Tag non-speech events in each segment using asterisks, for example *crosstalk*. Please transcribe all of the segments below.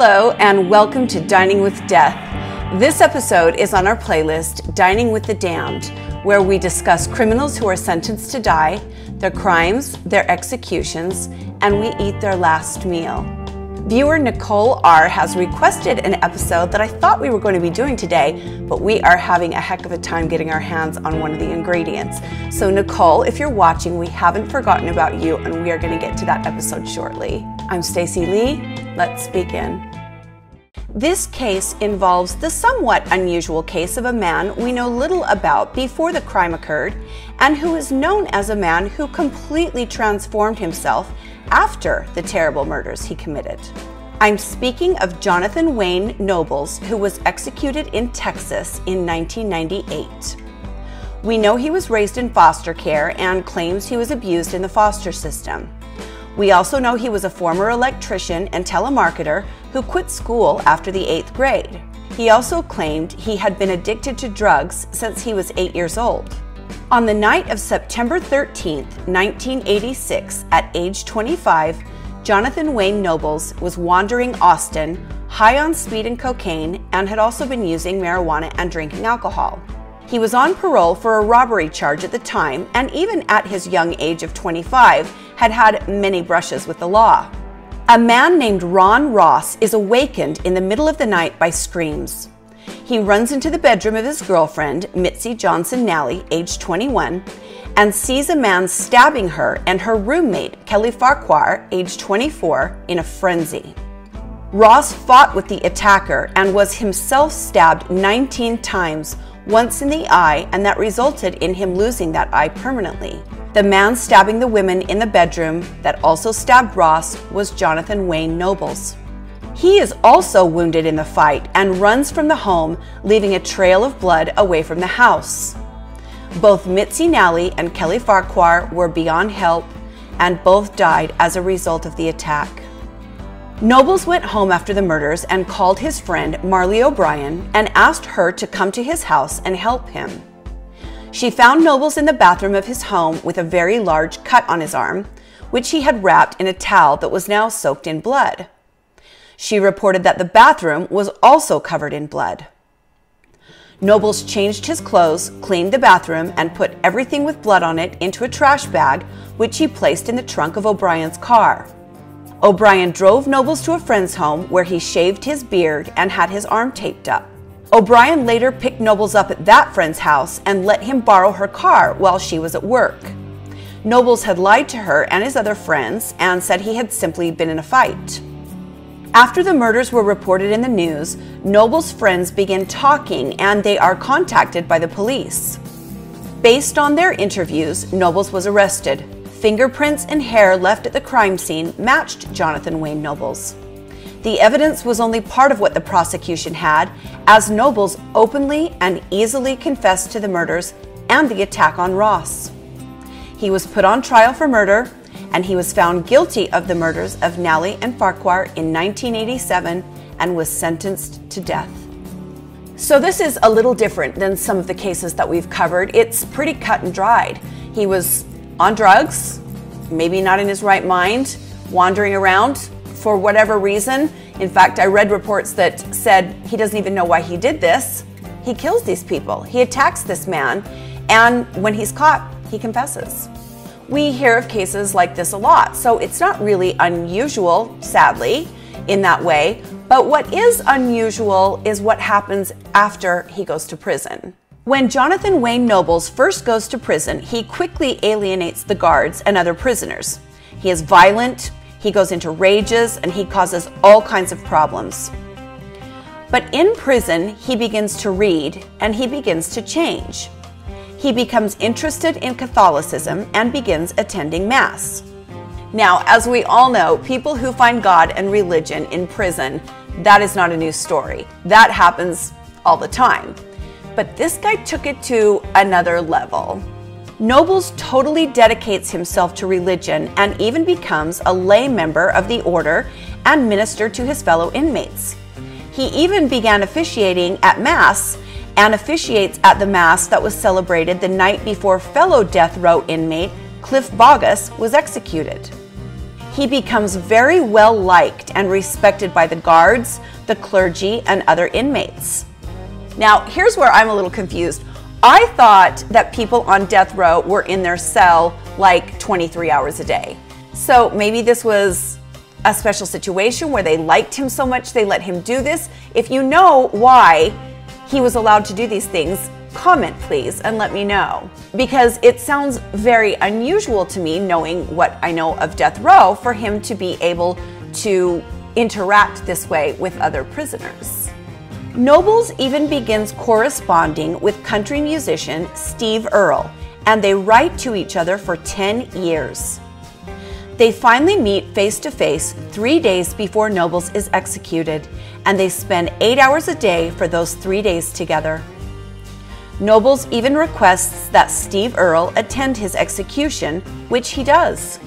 and welcome to Dining with Death. This episode is on our playlist, Dining with the Damned, where we discuss criminals who are sentenced to die, their crimes, their executions, and we eat their last meal. Viewer Nicole R has requested an episode that I thought we were going to be doing today, but we are having a heck of a time getting our hands on one of the ingredients. So, Nicole, if you're watching, we haven't forgotten about you, and we are going to get to that episode shortly. I'm Stacy Lee. Let's begin. This case involves the somewhat unusual case of a man we know little about before the crime occurred and who is known as a man who completely transformed himself after the terrible murders he committed. I'm speaking of Jonathan Wayne Nobles, who was executed in Texas in 1998. We know he was raised in foster care and claims he was abused in the foster system. We also know he was a former electrician and telemarketer who quit school after the eighth grade. He also claimed he had been addicted to drugs since he was eight years old. On the night of September 13, 1986, at age 25, Jonathan Wayne Nobles was wandering Austin, high on speed and cocaine, and had also been using marijuana and drinking alcohol. He was on parole for a robbery charge at the time, and even at his young age of 25, had had many brushes with the law. A man named Ron Ross is awakened in the middle of the night by screams. He runs into the bedroom of his girlfriend, Mitzi Johnson Nalley, age 21, and sees a man stabbing her and her roommate, Kelly Farquhar, age 24, in a frenzy. Ross fought with the attacker and was himself stabbed 19 times once in the eye, and that resulted in him losing that eye permanently. The man stabbing the women in the bedroom that also stabbed Ross was Jonathan Wayne Nobles. He is also wounded in the fight and runs from the home, leaving a trail of blood away from the house. Both Mitzi Nalley and Kelly Farquhar were beyond help, and both died as a result of the attack. Nobles went home after the murders and called his friend Marley O'Brien and asked her to come to his house and help him. She found Nobles in the bathroom of his home with a very large cut on his arm, which he had wrapped in a towel that was now soaked in blood. She reported that the bathroom was also covered in blood. Nobles changed his clothes, cleaned the bathroom, and put everything with blood on it into a trash bag, which he placed in the trunk of O'Brien's car. O'Brien drove Nobles to a friend's home where he shaved his beard and had his arm taped up. O'Brien later picked Nobles up at that friend's house and let him borrow her car while she was at work. Nobles had lied to her and his other friends and said he had simply been in a fight. After the murders were reported in the news, Noble's friends began talking and they are contacted by the police. Based on their interviews, Nobles was arrested, Fingerprints and hair left at the crime scene matched Jonathan Wayne Nobles. The evidence was only part of what the prosecution had, as Nobles openly and easily confessed to the murders and the attack on Ross. He was put on trial for murder, and he was found guilty of the murders of Nalley and Farquhar in 1987 and was sentenced to death. So, this is a little different than some of the cases that we've covered. It's pretty cut and dried. He was on drugs, maybe not in his right mind, wandering around for whatever reason. In fact, I read reports that said he doesn't even know why he did this. He kills these people, he attacks this man, and when he's caught, he confesses. We hear of cases like this a lot, so it's not really unusual, sadly, in that way. But what is unusual is what happens after he goes to prison. When Jonathan Wayne Nobles first goes to prison, he quickly alienates the guards and other prisoners. He is violent, he goes into rages, and he causes all kinds of problems. But in prison, he begins to read and he begins to change. He becomes interested in Catholicism and begins attending Mass. Now, as we all know, people who find God and religion in prison, that is not a new story. That happens all the time but this guy took it to another level. Nobles totally dedicates himself to religion and even becomes a lay member of the order and minister to his fellow inmates. He even began officiating at Mass and officiates at the Mass that was celebrated the night before fellow death row inmate Cliff Boggess was executed. He becomes very well liked and respected by the guards, the clergy, and other inmates. Now, here's where I'm a little confused. I thought that people on death row were in their cell like 23 hours a day. So maybe this was a special situation where they liked him so much they let him do this. If you know why he was allowed to do these things, comment please and let me know. Because it sounds very unusual to me, knowing what I know of death row, for him to be able to interact this way with other prisoners. Nobles even begins corresponding with country musician Steve Earle, and they write to each other for 10 years. They finally meet face to face three days before Nobles is executed, and they spend eight hours a day for those three days together. Nobles even requests that Steve Earle attend his execution, which he does.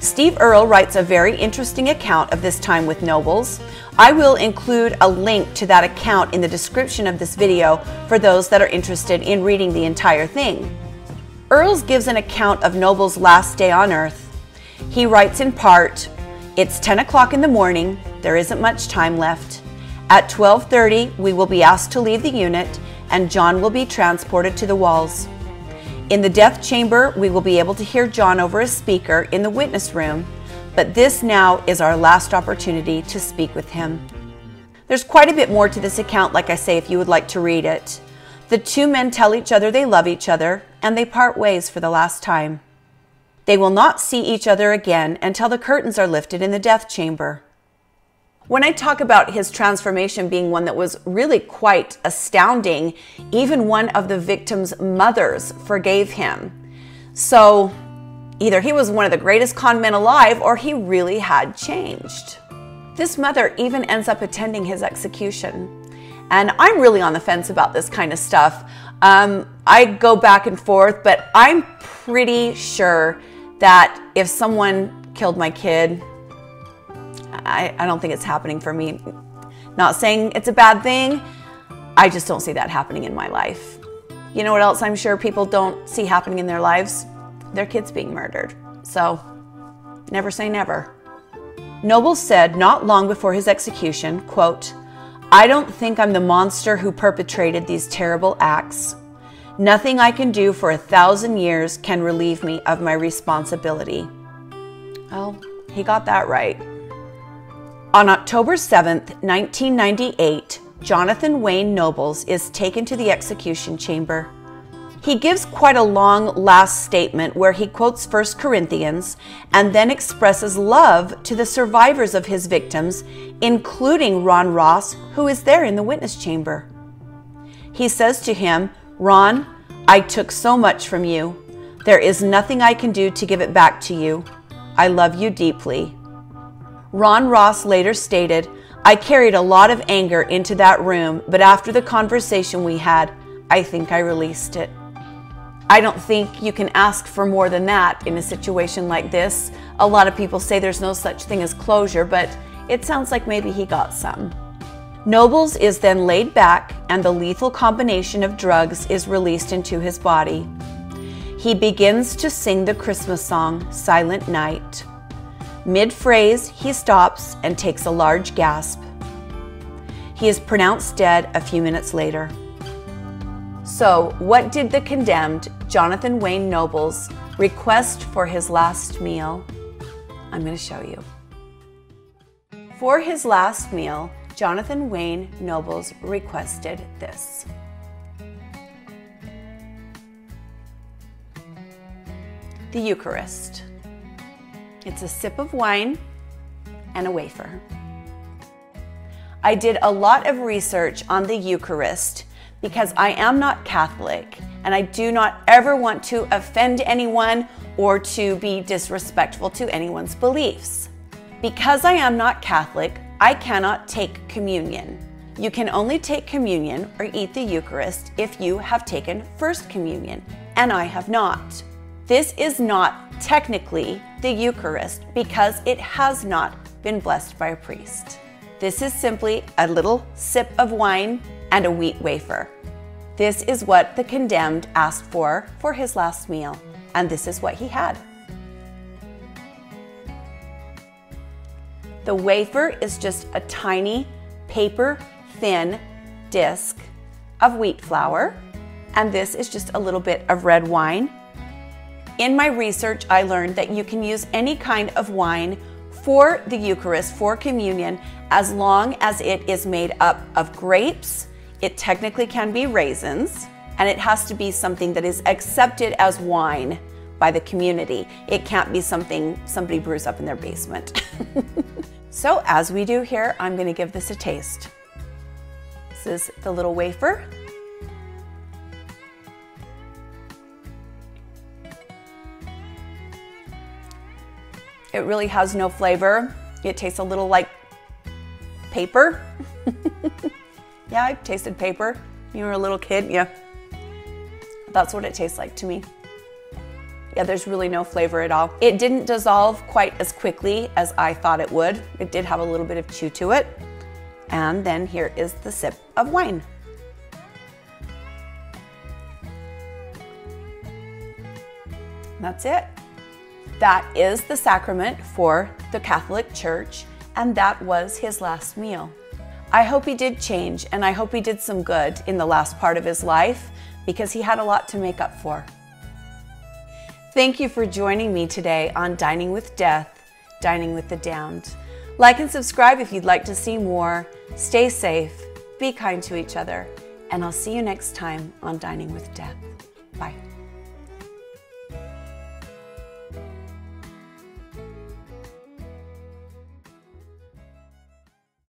Steve Earle writes a very interesting account of this time with Nobles, I will include a link to that account in the description of this video for those that are interested in reading the entire thing. Earles gives an account of Noble's last day on earth. He writes in part, It's 10 o'clock in the morning, there isn't much time left. At 12.30, we will be asked to leave the unit and John will be transported to the walls. In the death chamber, we will be able to hear John over a speaker in the witness room but this now is our last opportunity to speak with him. There's quite a bit more to this account, like I say, if you would like to read it. The two men tell each other they love each other, and they part ways for the last time. They will not see each other again until the curtains are lifted in the death chamber. When I talk about his transformation being one that was really quite astounding, even one of the victim's mothers forgave him. So Either he was one of the greatest con men alive or he really had changed. This mother even ends up attending his execution. And I'm really on the fence about this kind of stuff. Um, I go back and forth, but I'm pretty sure that if someone killed my kid, I, I don't think it's happening for me. Not saying it's a bad thing, I just don't see that happening in my life. You know what else I'm sure people don't see happening in their lives? their kids being murdered. So, never say never. Noble said not long before his execution, quote, I don't think I'm the monster who perpetrated these terrible acts. Nothing I can do for a thousand years can relieve me of my responsibility. Well, he got that right. On October 7th, 1998, Jonathan Wayne Nobles is taken to the execution chamber. He gives quite a long last statement where he quotes 1 Corinthians and then expresses love to the survivors of his victims, including Ron Ross, who is there in the witness chamber. He says to him, Ron, I took so much from you. There is nothing I can do to give it back to you. I love you deeply. Ron Ross later stated, I carried a lot of anger into that room, but after the conversation we had, I think I released it. I don't think you can ask for more than that in a situation like this. A lot of people say there's no such thing as closure, but it sounds like maybe he got some. Nobles is then laid back and the lethal combination of drugs is released into his body. He begins to sing the Christmas song, Silent Night. Mid phrase, he stops and takes a large gasp. He is pronounced dead a few minutes later. So, what did the condemned Jonathan Wayne Nobles request for his last meal? I'm going to show you. For his last meal, Jonathan Wayne Nobles requested this. The Eucharist. It's a sip of wine and a wafer. I did a lot of research on the Eucharist because I am not Catholic and I do not ever want to offend anyone or to be disrespectful to anyone's beliefs. Because I am not Catholic, I cannot take communion. You can only take communion or eat the Eucharist if you have taken First Communion, and I have not. This is not technically the Eucharist because it has not been blessed by a priest. This is simply a little sip of wine and a wheat wafer. This is what the condemned asked for for his last meal, and this is what he had. The wafer is just a tiny paper thin disc of wheat flour, and this is just a little bit of red wine. In my research, I learned that you can use any kind of wine for the Eucharist, for communion, as long as it is made up of grapes. It technically can be raisins, and it has to be something that is accepted as wine by the community. It can't be something somebody brews up in their basement. *laughs* so, as we do here, I'm going to give this a taste. This is the little wafer. It really has no flavor. It tastes a little like paper. *laughs* yeah, I've tasted paper. You were a little kid, yeah. That's what it tastes like to me. Yeah, there's really no flavor at all. It didn't dissolve quite as quickly as I thought it would. It did have a little bit of chew to it. And then here is the sip of wine. That's it. That is the sacrament for the Catholic Church, and that was his last meal. I hope he did change, and I hope he did some good in the last part of his life because he had a lot to make up for. Thank you for joining me today on Dining with Death, Dining with the Damned. Like and subscribe if you'd like to see more. Stay safe, be kind to each other, and I'll see you next time on Dining with Death.